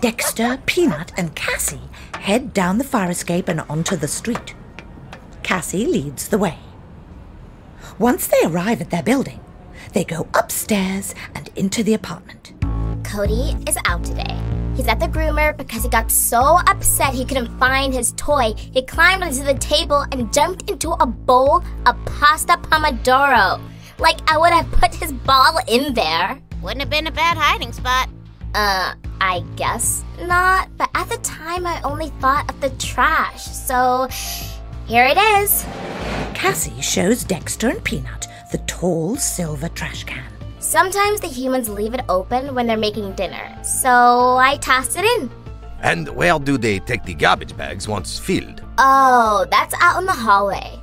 Dexter, Peanut, and Cassie head down the fire escape and onto the street. Cassie leads the way. Once they arrive at their building, they go upstairs and into the apartment. Cody is out today. He's at the groomer because he got so upset he couldn't find his toy. He climbed onto the table and jumped into a bowl of pasta pomodoro. Like I would have put his ball in there. Wouldn't have been a bad hiding spot. Uh, I guess not. But at the time, I only thought of the trash. So here it is. Cassie shows Dexter and Peanut the tall silver trash can. Sometimes the humans leave it open when they're making dinner, so I tossed it in. And where do they take the garbage bags once filled? Oh, that's out in the hallway.